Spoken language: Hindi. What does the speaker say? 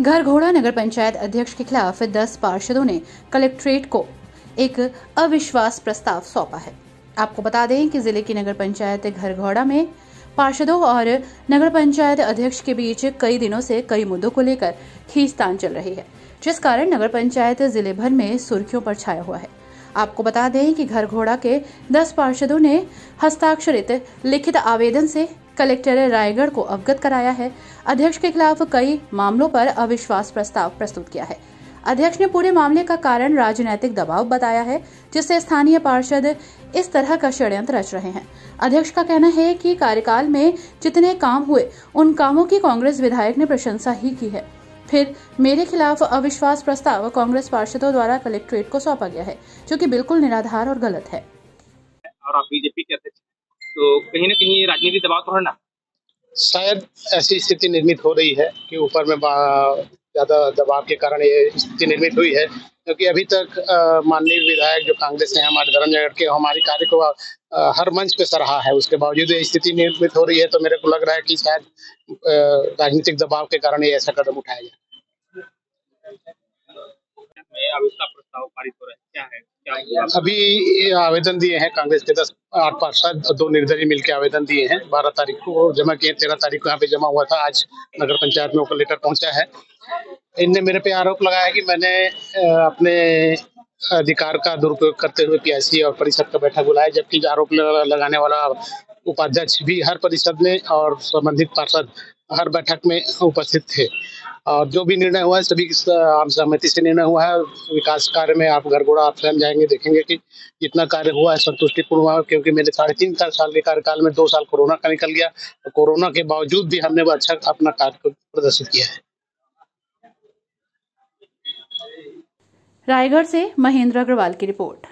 घर घोड़ा नगर पंचायत अध्यक्ष के खिलाफ 10 पार्षदों ने कलेक्ट्रेट को एक अविश्वास प्रस्ताव सौंपा है। आपको बता दें कि ज़िले की नगर पंचायत घर घोड़ा में पार्षदों और नगर पंचायत अध्यक्ष के बीच कई दिनों से कई मुद्दों को लेकर खींचतान चल रही है, जिस कारण नगर पंचायत ज़िले भर में सुर्खियों पर छाया हुआ है। आपको बता दें कि घर घोड़ा के 10 पार्षदों ने हस्ताक्षरित लिखित आवेदन से कलेक्टर रायगढ़ को अवगत कराया है। अध्यक्ष के खिलाफ कई मामलों पर अविश्वास प्रस्ताव प्रस्तुत किया है। अध्यक्ष ने पूरे मामले का कारण राजनीतिक दबाव बताया है, जिससे स्थानीय पार्षद इस तरह का षड्यंत्र रच रहे हैं। अध्यक्ष का कहना है कि कार्यकाल में जितने काम हुए, उन कामों की कांग्रेस विधायक ने प्रशंसा ही की है। फिर मेरे खिलाफ अविश्वास प्रस्ताव कांग्रेस पार्षदों द्वारा कलेक्ट्रेट को सौंपा गया है, जो कि बिल्कुल निराधार और गलत है। और तो कहीं ना कहीं राजनीतिक दबाव तो है ना? शायद ऐसी स्थिति निर्मित हो रही है कि ऊपर में ज़्यादा दबाव के कारण ये स्थिति निर्मित हुई है। क्योंकि अभी तक माननीय विधायक जो कांग्रेस ने हमारे धर्मजगढ़ के हमारी कार्य को आ, हर मंच पे सराहा है। उसके बावजूद ये स्थिति निर्मित हो रही है तो मेरे को लग रहा है कि शायद राजनीतिक दबाव के कारण ये ऐसा कदम उठाया गया प्रस्ताव पारित हो रहा है। क्या है? अभी आवेदन दिए हैं कांग्रेस के दस आठ पार्षद दो निर्दलीय मिलकर आवेदन दिए हैं। बारह तारीख को जमा किए, तेरह तारीख को यहाँ पे जमा हुआ था। आज नगर पंचायत में लेटर पहुँचा है। इनने मेरे पे आरोप लगाया कि मैंने अपने अधिकार का दुरुपयोग करते हुए पीआईसी और परिषद का बैठक बुलाया जबकि आरोप लगाने वाला उपाध्यक्ष भी हर परिषद में और संबंधित पार्षद हर बैठक में उपस्थित थे। और जो भी निर्णय हुआ है, सभी आम सहमति से निर्णय हुआ है। विकास कार्य में आप घरघोड़ा आप स्वयं जाएँगे, देखेंगे कि जितना कार्य हुआ है, संतुष्टिपूर्ण हुआ क्योंकि मेरे साढ़े तीन साल के कार्यकाल में दो साल कोरोना का निकल गया। तो कोरोना के बावजूद भी हमने वो अच्छा अपना कार्य प्रदर्शित किया है। रायगढ़ से महेंद्र अग्रवाल की रिपोर्ट।